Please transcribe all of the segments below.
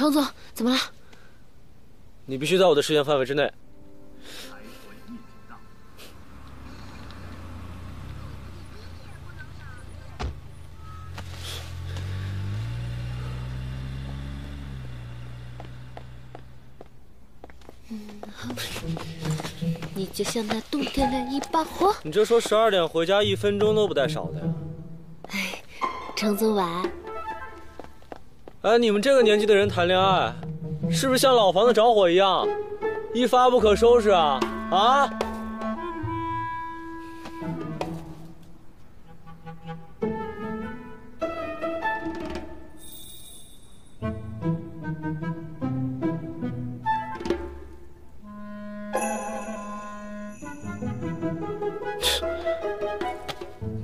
程总，怎么了？你必须在我的视线范围之内。你就像那冬天的一把火。你这说十二点回家，一分钟都不带少的呀？哎，程总晚。哎，你们这个年纪的人谈恋爱，是不是像老房子着火一样，一发不可收拾啊？啊？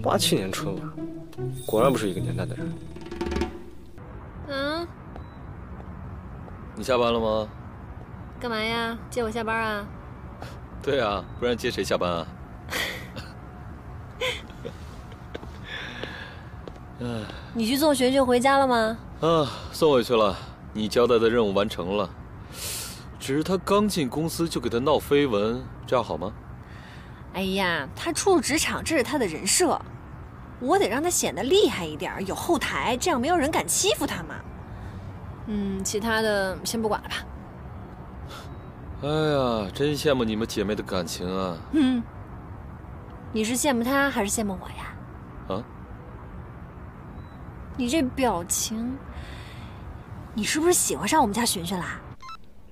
八七年春晚，果然不是一个年代的人。下班了吗？干嘛呀？接我下班啊？对啊，不然接谁下班啊？你去送璇璇回家了吗？啊，送回去了。你交代的任务完成了，只是他刚进公司就给他闹绯闻，这样好吗？哎呀，他初入职场，这是他的人设，我得让他显得厉害一点，有后台，这样没有人敢欺负他嘛。嗯，其他的先不管了吧。哎呀，真羡慕你们姐妹的感情啊！嗯，你是羡慕他还是羡慕我呀？啊？你这表情，你是不是喜欢上我们家璇璇啦？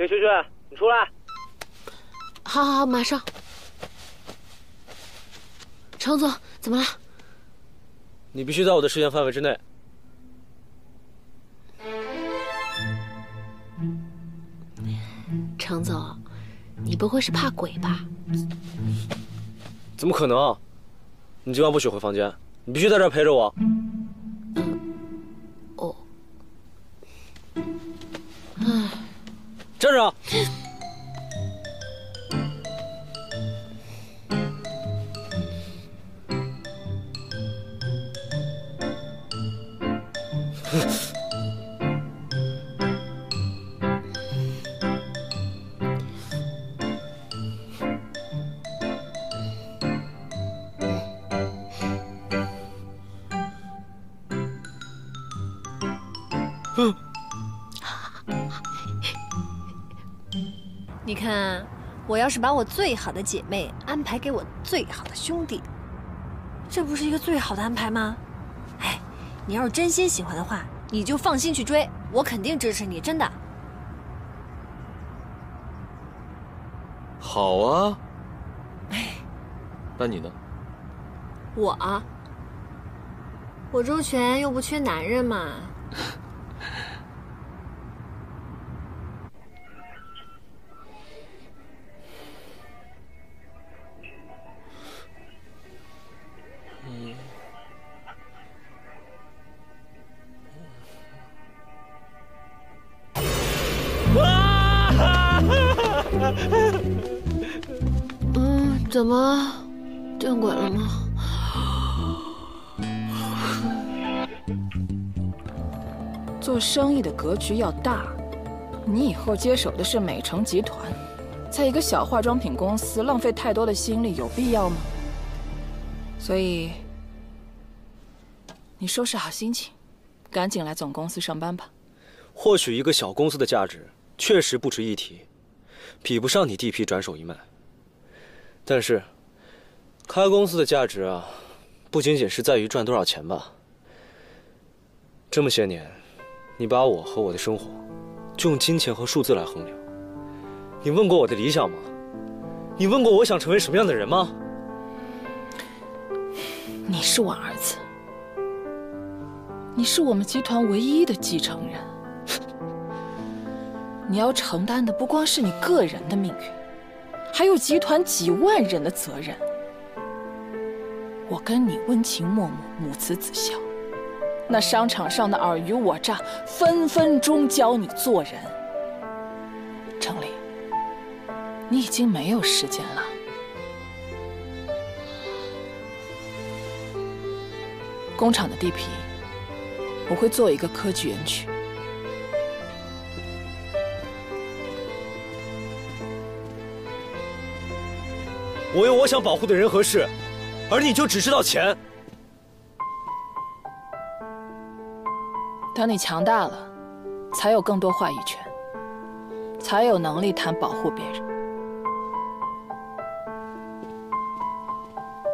叶璇璇，你出来！好好好，马上。程总，怎么了？你必须在我的视线范围之内。程总，你不会是怕鬼吧？怎么可能？你今晚不许回房间，你必须在这儿陪着我。哦。唉，站着。你看，我要是把我最好的姐妹安排给我最好的兄弟，这不是一个最好的安排吗？哎，你要是真心喜欢的话，你就放心去追，我肯定支持你，真的。好啊。哎，那你呢？我啊，我周全又不缺男人嘛。嗯，怎么电轨了吗？做生意的格局要大，你以后接手的是美城集团，在一个小化妆品公司浪费太多的心力，有必要吗？所以，你收拾好心情，赶紧来总公司上班吧。或许一个小公司的价值确实不值一提，比不上你地皮转手一卖。但是，开公司的价值啊，不仅仅是在于赚多少钱吧。这么些年，你把我和我的生活，就用金钱和数字来衡量。你问过我的理想吗？你问过我想成为什么样的人吗？你是我儿子，你是我们集团唯一的继承人。你要承担的不光是你个人的命运，还有集团几万人的责任。我跟你温情脉脉，母慈子孝，那商场上的尔虞我诈，分分钟教你做人。程琳，你已经没有时间了。工厂的地皮，我会做一个科技园区。我有我想保护的人和事，而你就只知道钱。等你强大了，才有更多话语权，才有能力谈保护别人。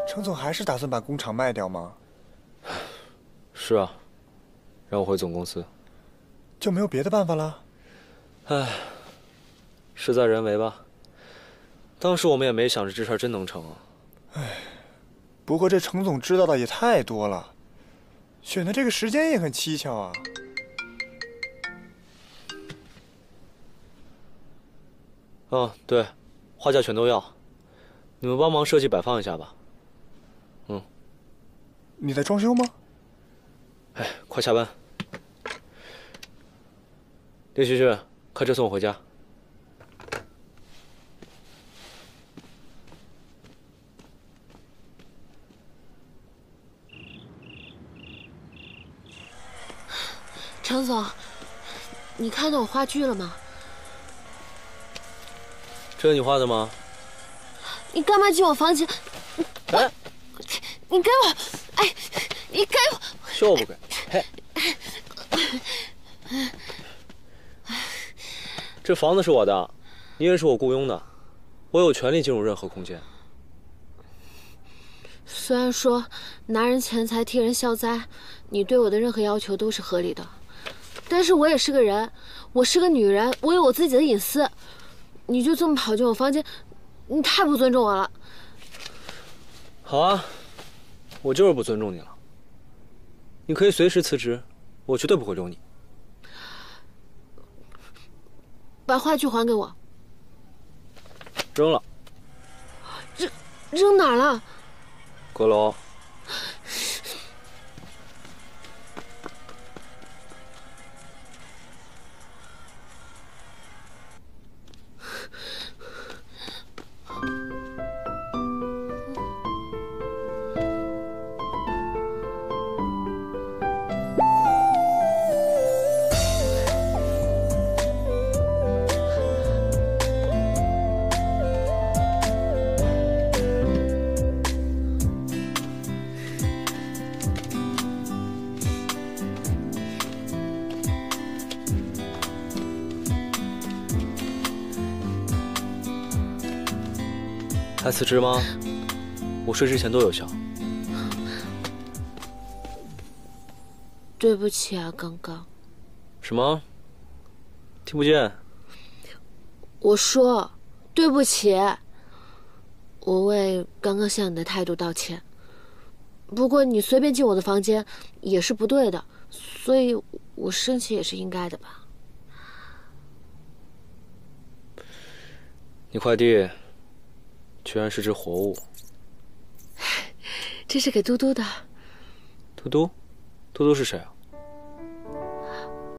程总还是打算把工厂卖掉吗？是啊，让我回总公司。就没有别的办法了？唉，事在人为吧。当时我们也没想着这事儿真能成啊。唉，不过这程总知道的也太多了，选的这个时间也很蹊跷啊。哦，对，花架全都要，你们帮忙设计摆放一下吧。嗯。你在装修吗？哎，快下班。林旭旭，开车送我回家。程总，你看到我话剧了吗？这是你画的吗？你干嘛进我房间？哎，你给我！哎，你给我！就不给？嘿。这房子是我的，你也是我雇佣的，我有权利进入任何空间。虽然说拿人钱财替人消灾，你对我的任何要求都是合理的，但是我也是个人，我是个女人，我有我自己的隐私，你就这么跑进我房间，你太不尊重我了。好啊，我就是不尊重你了。你可以随时辞职，我绝对不会留你。把话剧还给我。扔了。扔扔哪儿了？阁楼。还辞职吗？我睡之前都有效。对不起啊，刚刚。什么？听不见？我说对不起。我为刚刚向你的态度道歉。不过你随便进我的房间也是不对的，所以我生气也是应该的吧。你快递。居然是只活物，这是给嘟嘟的。嘟嘟，嘟嘟是谁啊？